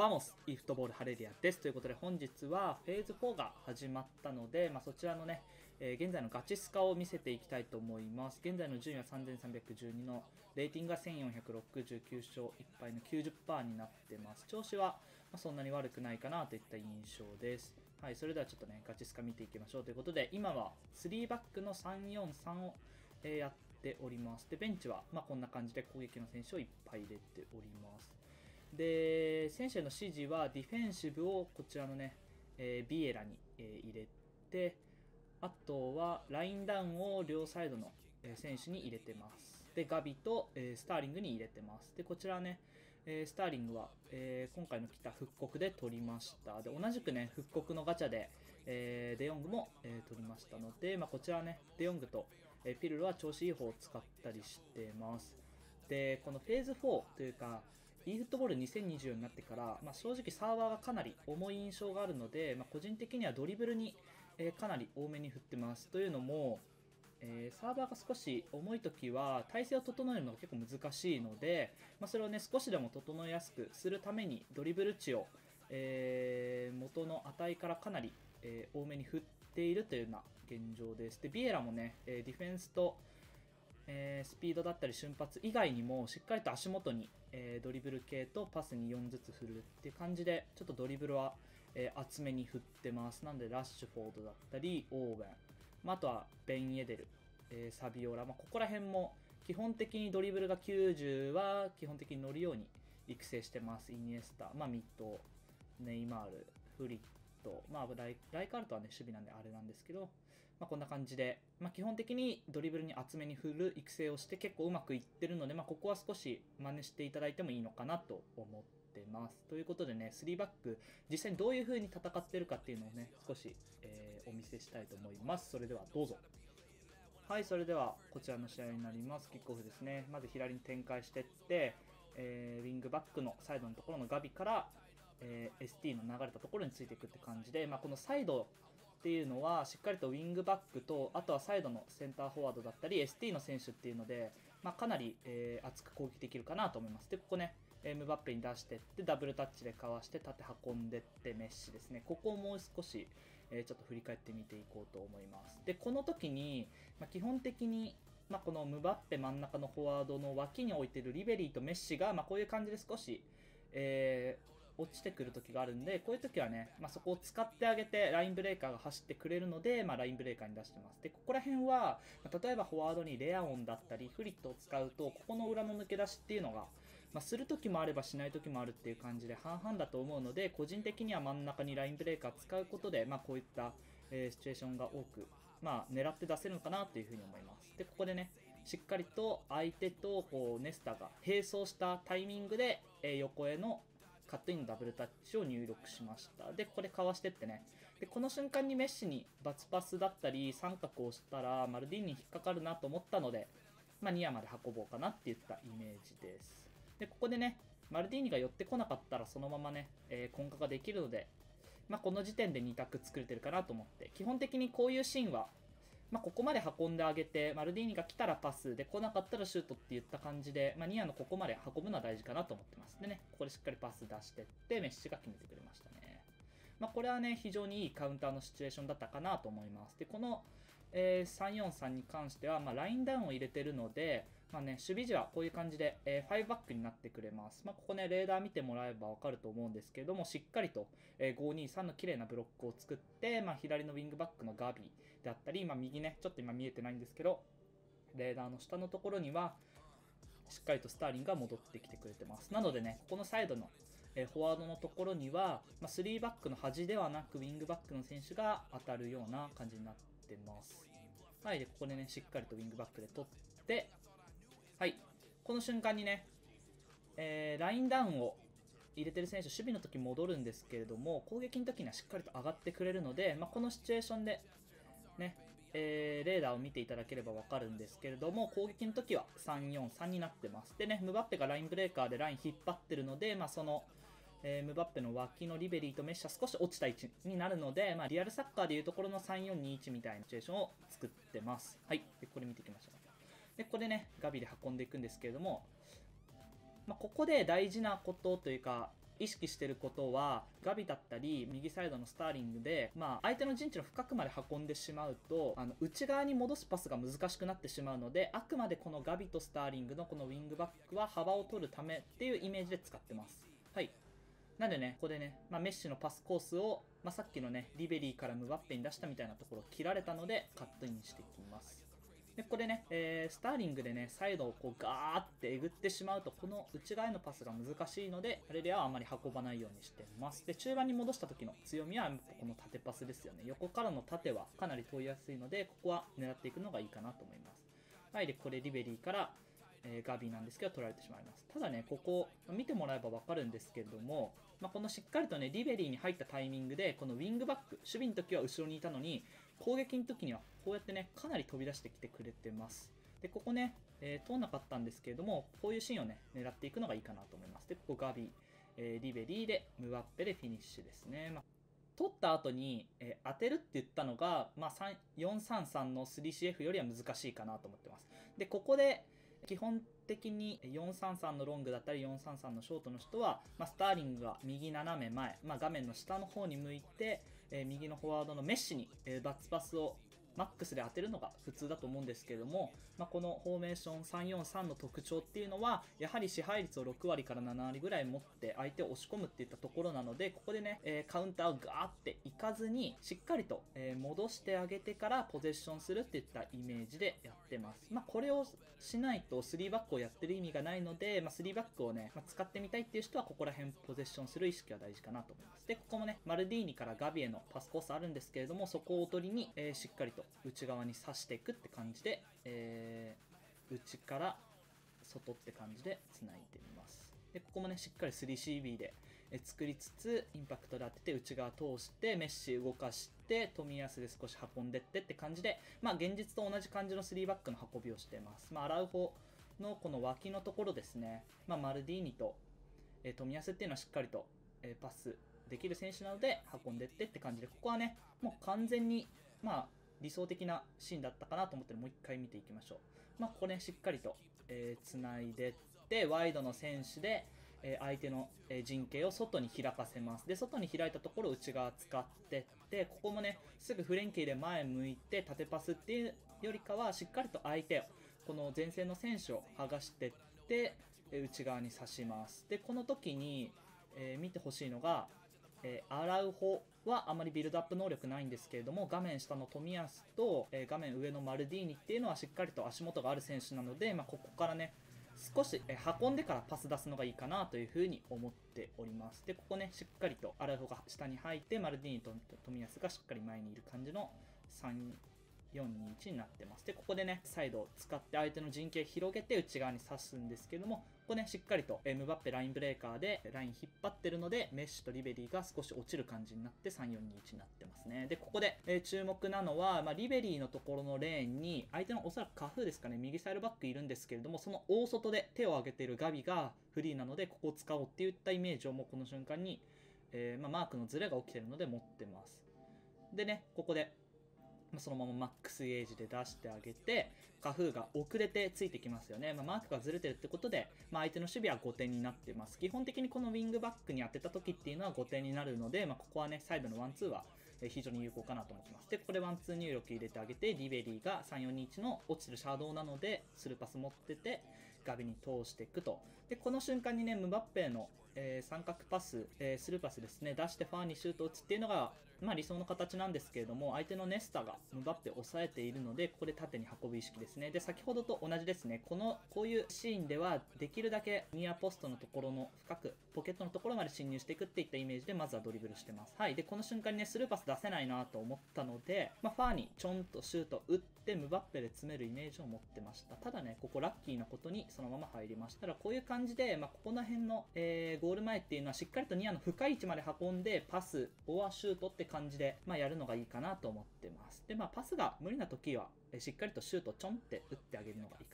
Vamos eFootball ハレリアです。ということで本日はフェーズ4が始まったので、まあ、そちらのね、えー、現在のガチスカを見せていきたいと思います。現在の順位は3312の、レーティングが1469勝1敗の90%になってます。調子は、ま、そんなに悪くないかなといった印象です。はい、それではちょっとね、ガチスカ見ていきましょうということで、今は3バックの343を、えー、やっております。で、ベンチは、ま、こんな感じで攻撃の選手をいっぱい入れております。で、選手への指示はディフェンシブをこちらのね、えー、ビエラに、えー、入れて、あとはラインダウンを両サイドの選手に入れてます。で、ガビと、えー、スターリングに入れてます。で、こちらね、えー、スターリングは、えー、今回の来た復刻で取りました。で、同じくね、復刻のガチャで、えー、デヨングも、えー、取りましたので、まあ、こちらね、デヨングと、えー、ピルルは調子いい方を使ったりしてます。で、このフェーズ4というか、e フットボール2024になってから、まあ、正直サーバーがかなり重い印象があるので、まあ、個人的にはドリブルに、え、かなり多めに振ってます。というのも、えー、サーバーが少し重い時は体勢を整えるのが結構難しいので、まあ、それをね少しでも整えやすくするためにドリブル値を、えー、元の値からかなり、えー、多めに振っているというような現状です。で、ビエラもね、えディフェンスと、えスピードだったり瞬発以外にもしっかりと足元に、えドリブル系とパスに4ずつ振るっていう感じでちょっとドリブルは、え厚めに振ってます。なのでラッシュフォードだったりオーウェン、まあ、あとはベン・エデル、えサビオラ、まあ、ここら辺も基本的にドリブルが90は基本的に乗るように育成してます。イニエスタ、まあ、ミッド、ネイマール、フリット、まあライ、ライカルトはね、守備なんであれなんですけど、まあ、こんな感じで、まあ、基本的にドリブルに厚めに振る育成をして結構うまくいってるので、まあ、ここは少し真似していただいてもいいのかなと思ってます。ということでね、3バック、実際にどういう風に戦ってるかっていうのをね、少し、えー、お見せしたいと思います。それではどうぞ。はい、それではこちらの試合になります。キックオフですね。まず左に展開していって、えー、ウィングバックのサイドのところのガビから、えー、ST の流れたところについていくって感じで、まあ、このサイドっていうのはしっかりとウィングバックとあとはサイドのセンターフォワードだったり ST の選手っていうので、まあ、かなり、えー、厚く攻撃できるかなと思います。でここねエムバッペに出してってダブルタッチでかわして縦運んでってメッシですね。ここをもう少し、えー、ちょっと振り返ってみていこうと思います。でこの時に、まあ、基本的にまあ、このムバッペ真ん中のフォワードの脇に置いてるリベリーとメッシが、まあ、こういう感じで少し、え、落ちてくる時があるんで、こういう時はね、まあ、そこを使ってあげて、ラインブレーカーが走ってくれるので、まあ、ラインブレーカーに出してます。で、ここら辺は、例えばフォワードにレアオンだったり、フリットを使うと、ここの裏の抜け出しっていうのが、まあ、する時もあればしない時もあるっていう感じで半々だと思うので、個人的には真ん中にラインブレーカー使うことで、ま、こういった、えー、シチュエーションが多く、まあ、狙って出せるのかなというふうに思います。で、ここでね、しっかりと相手とこうネスタが並走したタイミングで、え、横へのカットインのダブルタッチを入力しました。で、ここでかわしてってね。で、この瞬間にメッシにバツパスだったり、三角を押したら、マルディーニに引っかかるなと思ったので、まあ、ニアまで運ぼうかなっていったイメージです。で、ここでね、マルディーニが寄ってこなかったら、そのままね、えー、根化ができるので、まあ、この時点で2択作れてるかなと思って、基本的にこういうシーンは、まあ、ここまで運んであげて、マルディーニが来たらパス、で、来なかったらシュートって言った感じで、まあ、ニアのここまで運ぶのは大事かなと思ってます。でね、ここでしっかりパス出してって、メッシが決めてくれましたね。まあ、これはね、非常にいいカウンターのシチュエーションだったかなと思います。で、この、えー、343に関しては、まあ、ラインダウンを入れてるので、まあね、守備時はこういう感じで、えー、5バックになってくれます。まあ、ここね、レーダー見てもらえばわかると思うんですけども、しっかりと、えー、523の綺麗なブロックを作って、まあ、左のウィングバックのガビーであったり、まあ、右ね、ちょっと今見えてないんですけど、レーダーの下のところには、しっかりとスターリンが戻ってきてくれてます。なのでね、ここのサイドの、え、フォワードのところには、まあ、3バックの端ではなく、ウィングバックの選手が当たるような感じになってます。はい、で、ここでね、しっかりとウィングバックで取って、はい、この瞬間にね、えー、ラインダウンを入れてる選手、守備の時戻るんですけれども、攻撃の時にはしっかりと上がってくれるので、まあ、このシチュエーションで、ね、えー、レーダーを見ていただければわかるんですけれども、攻撃の時は3-4-3になってます。でね、ムバッペがラインブレーカーでライン引っ張ってるので、まあ、その、えー、ムバッペの脇のリベリーとメッシャ少し落ちた位置になるので、まあ、リアルサッカーでいうところの3-4-2-1みたいなシチュエーションを作ってます。はい。で、これ見ていきましょう。で、ここでね、ガビで運んでいくんですけれども、まあ、ここで大事なことというか、意識してることは、ガビだったり、右サイドのスターリングで、まあ、相手の陣地の深くまで運んでしまうと、あの、内側に戻すパスが難しくなってしまうので、あくまでこのガビとスターリングのこのウィングバックは幅を取るためっていうイメージで使ってます。はい。なんでね、ここでね、まあ、メッシのパスコースを、まあ、さっきのね、リベリーからムバッペに出したみたいなところを切られたので、カットインしていきます。で、これね、えー、スターリングでね、サイドをこうガーってえぐってしまうと、この内側へのパスが難しいので、あれではあまり運ばないようにしてます。で、中盤に戻した時の強みは、この縦パスですよね。横からの縦はかなり通りやすいので、ここは狙っていくのがいいかなと思います。はい、で、これリベリーから、えー、ガビーなんですけど取られてしまいます。ただね、ここ見てもらえばわかるんですけれども、まあ、このしっかりとね、リベリーに入ったタイミングで、このウィングバック、守備の時は後ろにいたのに、攻撃の時にはこうやってね、かなり飛び出してきてくれてます。で、ここね、えー、通んなかったんですけれども、こういうシーンをね、狙っていくのがいいかなと思います。で、ここガビ、えー、リベリーで、ムバッペでフィニッシュですね。まあ、取った後に、えー、当てるって言ったのが、まあ、433の 3CF よりは難しいかなと思ってます。で、ここで、基本的に433のロングだったり433のショートの人は、まあ、スターリングは右斜め前、まあ、画面の下の方に向いて、えー、右のフォワードのメッシに、えー、バツパスをマックスで当てるのが普通だと思うんですけれども、まあ、このフォーメーション343の特徴っていうのは、やはり支配率を6割から7割ぐらい持って相手を押し込むっていったところなので、ここでね、えー、カウンターをガーっていかずに、しっかりと、えー、戻してあげてからポゼッションするっていったイメージでやってます。まあ、これをしないと3バックをやってる意味がないので、まあ、3バックをね、まあ、使ってみたいっていう人はここら辺ポゼッションする意識は大事かなと思います。で、ここもね、マルディーニからガビへのパスコースあるんですけれども、そこをおとりに、えー、しっかりと内側に刺していくって感じで、えー、内から外って感じで繋いでみます。で、ここもね、しっかり 3CB で作りつつ、インパクトで当てて内側通して、メッシ動かして、富安で少し運んでってって感じで、まあ現実と同じ感じの3バックの運びをしてます。まあアラウホのこの脇のところですね、まあマルディーニと、えー、富安っていうのはしっかりと、えー、パスできる選手なので運んでってって感じで、ここはね、もう完全に、まあ理想的なシーンだったかなと思ってもう一回見ていきましょう。まあ、ここね、しっかりと、えー、繋いでって、ワイドの選手で、え、相手の、陣形を外に開かせます。で、外に開いたところを内側使ってって、ここもね、すぐフレンキーで前向いて縦パスっていうよりかは、しっかりと相手を、この前線の選手を剥がしてって、え内側に刺します。で、この時に、えー、見てほしいのが、えー、アラウホはあまりビルドアップ能力ないんですけれども、画面下の冨安と、え、画面上のマルディーニっていうのはしっかりと足元がある選手なので、まあ、ここからね、少し、え、運んでからパス出すのがいいかなというふうに思っております。で、ここね、しっかりとアラウホが下に入って、マルディーニと冨安がしっかり前にいる感じの3 421になってます。で、ここでね、サイドを使って相手の陣形広げて内側に刺すんですけども、ここね、しっかりと、えムバッペラインブレーカーでライン引っ張ってるので、メッシュとリベリーが少し落ちる感じになって3421になってますね。で、ここで、え注目なのは、まあ、リベリーのところのレーンに、相手のおそらくカフーですかね、右サイドバックいるんですけれども、その大外で手を挙げているガビがフリーなので、ここを使おうっていったイメージをもうこの瞬間に、えー、まあ、マークのズレが起きてるので持ってます。でね、ここで、そのままマックスゲージで出してあげて、カフーが遅れてついてきますよね。まあ、マークがずれてるってことで、まあ、相手の守備は5点になってます。基本的にこのウィングバックに当てた時っていうのは5点になるので、まあ、ここはね、サイドのワンツーは非常に有効かなと思ってます。で、ここでワンツー入力入れてあげて、リベリーが3421の落ちてるシャドウなので、スルーパス持ってて、ガビに通していくと。で、この瞬間にね、ムバッペの、えー、三角パス、えー、スルーパスですね、出してファーにシュートを打つっていうのが、まあ理想の形なんですけれども、相手のネスタがムバッペを抑えているので、ここで縦に運ぶ意識ですね。で、先ほどと同じですね。この、こういうシーンでは、できるだけニアポストのところの深く、ポケットのところまで侵入していくっていったイメージで、まずはドリブルしてます。はい。で、この瞬間にね、スルーパス出せないなと思ったので、まあ、ファーにちょんとシュート打って、ムバッペで詰めるイメージを持ってました。ただね、ここラッキーなことにそのまま入りました。らこういう感じで、まあ、ここら辺の、えー、ゴール前っていうのはしっかりとニアの深い位置まで運んで、パス、オアシュートって感じで、まあ、やるのがいいかなと思ってます。で、まあ、パスが無理な時は、しっかりとシュートちょんって打ってあげるのがいい。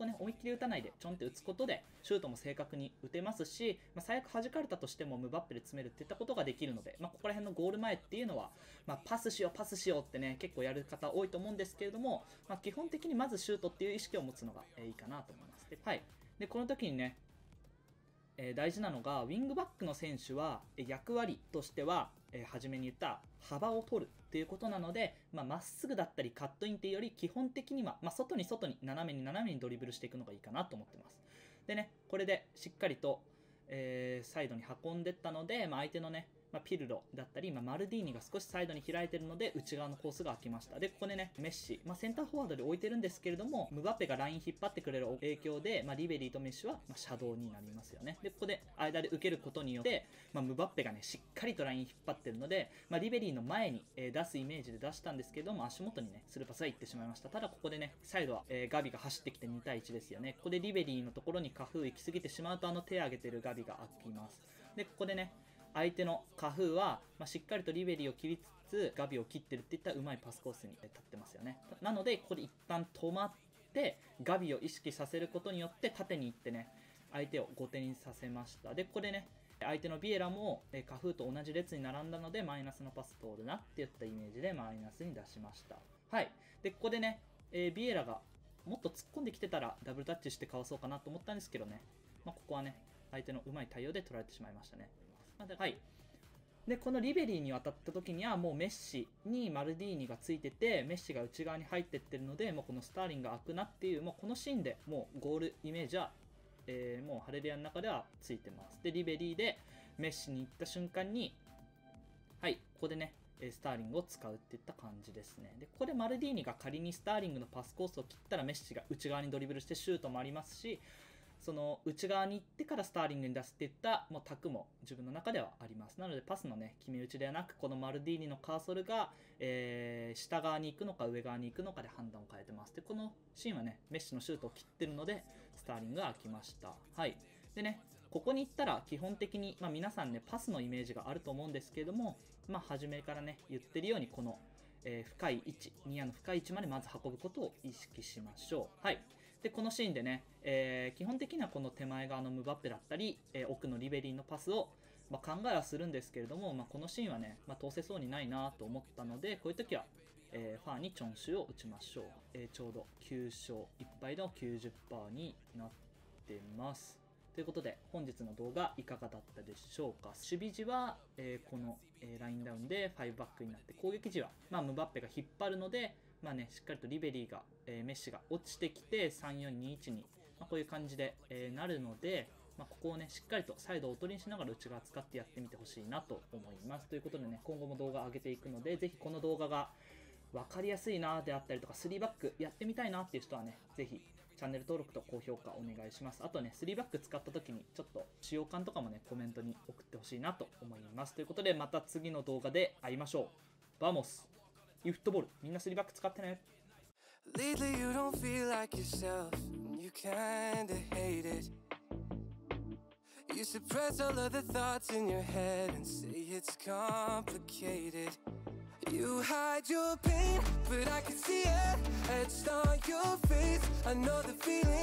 こね、思いっきり打たないでちょんって打つことで、シュートも正確に打てますし、まあ、最悪弾かれたとしてもムバッペで詰めるっていったことができるので、まあ、ここら辺のゴール前っていうのは、まあ、パスしよう、パスしようってね、結構やる方多いと思うんですけれども、まあ、基本的にまずシュートっていう意識を持つのがいいかなと思います。で、はい。で、この時にね、えー、大事なのがウィングバックの選手は役割としては、えー、初めに言った幅を取るということなのでまあ、っすぐだったりカットインっていうより基本的には、まあ、外に外に斜めに斜めにドリブルしていくのがいいかなと思ってます。でねこれでしっかりと、えー、サイドに運んでったので、まあ、相手のねまあ、ピルロだったり、まあ、マルディーニが少しサイドに開いてるので内側のコースが空きました。でここでねメッシ、まあ、センターフォワードで置いてるんですけれどもムバッペがライン引っ張ってくれる影響で、まあ、リベリーとメッシは、まシャドウになりますよね。でここで間で受けることによって、まムバッペがねしっかりとライン引っ張ってるので、まリベリーの前に、えー、出すイメージで出したんですけども足元にねスルーパスは行ってしまいました。ただここでねサイドは、えー、ガビが走ってきて2対1ですよね。ここでリベリーのところにカフー行き過ぎてしまうとあの手を挙げてるガビが開きます。でここでね相手のカフーは、まあ、しっかりとリベリーを切りつつガビを切ってるっていったうまいパスコースに立ってますよね。なのでここで一旦止まってガビを意識させることによって縦に行ってね相手を後手にさせました。でここでね相手のビエラもカフーと同じ列に並んだのでマイナスのパス通るなっていったイメージでマイナスに出しました。はい。でここでね、えー、ビエラがもっと突っ込んできてたらダブルタッチしてかわそうかなと思ったんですけどね、まあ、ここはね相手のうまい対応で取られてしまいましたね。はい。で、このリベリーに渡った時にはもうメッシにマルディーニがついてて、メッシが内側に入ってってるので、もうこのスターリンが開くなっていう、もうこのシーンでもうゴールイメージは、えー、もうハレルヤの中ではついてます。で、リベリーでメッシに行った瞬間に、はい、ここでね、スターリングを使うっていった感じですね。で、ここでマルディーニが仮にスターリングのパスコースを切ったらメッシが内側にドリブルしてシュートもありますし、その内側に行ってからスターリングに出すっていったもうタクも自分の中ではあります。なのでパスのね、決め打ちではなく、このマルディーニのカーソルが、えー、下側に行くのか上側に行くのかで判断を変えてます。で、このシーンはね、メッシのシュートを切ってるので、スターリングが空きました。はい。でね、ここに行ったら基本的に、まあ、皆さんね、パスのイメージがあると思うんですけれども、まあ、初めからね、言ってるように、この、えー、深い位置、ニアの深い位置までまず運ぶことを意識しましょう。はい。で、このシーンでね、えー、基本的にはこの手前側のムバッペだったり、えー、奥のリベリーのパスを、まあ、考えはするんですけれども、まあ、このシーンはね、まあ、通せそうにないなと思ったので、こういう時は、えー、ファーにチョンシュを打ちましょう。えー、ちょうど9勝1敗の90%になってます。ということで、本日の動画いかがだったでしょうか？守備時は、えー、この、えラインダウンで5バックになって、攻撃時は、まあ、ムバッペが引っ張るので、まあね、しっかりとリベリーが、えー、メッシが落ちてきて3421に、まあ、こういう感じで、えー、なるので、まあ、ここをね、しっかりとサイドをおとりにしながら内側使ってやってみてほしいなと思います。ということでね、今後も動画上げていくので、ぜひこの動画が分かりやすいなであったりとか、3バックやってみたいなっていう人はね、ぜひチャンネル登録と高評価お願いします。あとね、3バック使った時にちょっと使用感とかもね、コメントに送ってほしいなと思います。ということで、また次の動画で会いましょう。バモスユフットボールみんな3バック使ってね Lately you don't feel like yourself You kinda hate it You suppress all of the thoughts in your head And say it's complicated You hide your pain, but I can see it. Etched on your face. I know the feeling